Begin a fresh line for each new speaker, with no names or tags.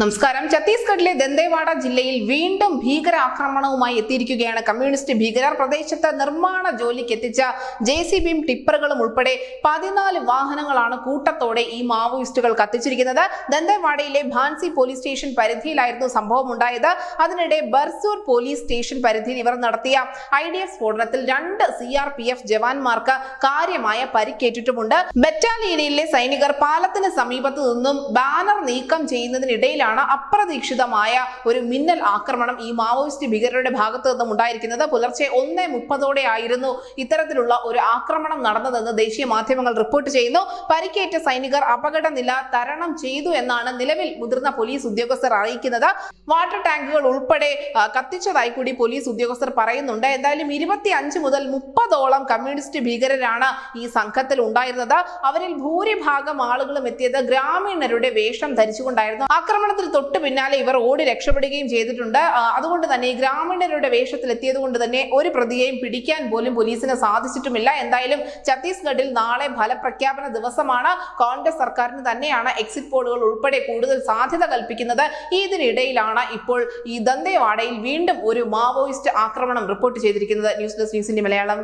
നമസ്കാരം. ഛത്തീസ്ഗഡിലെ ദന്തേവാഡ ജില്ലയിൽ വീണ്ടും ഭീകരാക്രമണവുമായി എത്തിയിരിക്കുകയാണ് കമ്മ്യൂണിസ്റ്റ് ഭീകരർ. പ്രദേശത്ത് നിർമ്മാണ ജോലിക്ക് എത്തിച്ച ജെ സി ബിയും ടിപ്പറുകളും ഉൾപ്പെടെ പതിനാല് വാഹനങ്ങളാണ് കൂട്ടത്തോടെ ഈ മാവോയിസ്റ്റുകൾ കത്തിച്ചിരിക്കുന്നത്. ദന്തേവാഡയിലെ ഭാൻസി പോലീസ് സ്റ്റേഷൻ പരിധിയിലായിരുന്നു സംഭവം ഉണ്ടായത് അതിനിടെ ബർസൂർ പോലീസ് സ്റ്റേഷൻ പരിധിയിൽ ഇവർ നടത്തിയ ഐ ഡി എഫ് സ്ഫോടനത്തിൽ രണ്ട് സി ആർ പി എഫ് ജവാന്മാർക്ക് കാര്യമായ പരിക്കേറ്റിട്ടുമുണ്ട്. ബറ്റാലിയനിലെ സൈനികർ പാലത്തിന് സമീപത്തു നിന്നും ബാനർ നീക്കം ചെയ്യുന്നതിനിടയിലാണ് അപ്രതീക്ഷിതമായ ഒരു മിന്നൽ ആക്രമണം ഈ മാവോയിസ്റ്റ് ഭീകരരുടെ ഭാഗത്തു നിന്നും ഉണ്ടായിരിക്കുന്നത്. പുലർച്ചെ ഒന്നേ മുപ്പതോടെ ആയിരുന്നു ഇത്തരത്തിലുള്ള ഒരു ആക്രമണം നടന്നതെന്ന് ദേശീയ മാധ്യമങ്ങൾ റിപ്പോർട്ട് ചെയ്യുന്നു. പരിക്കേറ്റ സൈനികർ അപകടനില തരണം ചെയ്തു എന്നാണ് നിലവിൽ മുതിർന്ന പോലീസ് ഉദ്യോഗസ്ഥർ അറിയിക്കുന്നത്. വാട്ടർ ടാങ്കുകൾ ഉൾപ്പെടെ കത്തിച്ചതായി കൂടി പോലീസ് ഉദ്യോഗസ്ഥർ പറയുന്നുണ്ട്. എന്തായാലും ഇരുപത്തി അഞ്ച് മുതൽ മുപ്പതോളം കമ്മ്യൂണിസ്റ്റ് ഭീകരരാണ് ഈ സംഘത്തിൽ ഉണ്ടായിരുന്നത്. അവരിൽ ഭൂരിഭാഗം ആളുകളും എത്തിയത് ഗ്രാമീണരുടെ വേഷം ധരിച്ചുകൊണ്ടായിരുന്നു. ആക്രമണത്തിൽ തൊട്ട് പിന്നാലെ ഇവർ ഓടി രക്ഷപ്പെടുകയും ചെയ്തിട്ടുണ്ട്. അതുകൊണ്ട് തന്നെ ഈ ഗ്രാമീണരുടെ വേഷത്തിൽ എത്തിയത് കൊണ്ട് തന്നെ ഒരു പ്രതിയെയും പിടിക്കാൻ പോലും പോലീസിന് സാധിച്ചിട്ടുമില്ല. എന്തായാലും ഛത്തീസ്ഗഡിൽ നാളെ ഫലപ്രഖ്യാപന ദിവസമാണ്. കോൺഗ്രസ് സർക്കാരിന് തന്നെയാണ് എക്സിറ്റ് പോളുകൾ ഉൾപ്പെടെ കൂടുതൽ സാധ്യത കൽപ്പിക്കുന്നത്. ഇതിനിടയിലാണ് ഇപ്പോൾ ഈ ദന്തേവാഡയിൽ വീണ്ടും ഒരു മാവോയിസ്റ്റ് ആക്രമണം റിപ്പോർട്ട് ചെയ്തിരിക്കുന്നത്. ന്യൂസ് ഡെസ്ക് ന്യൂസിന്റെ മലയാളം.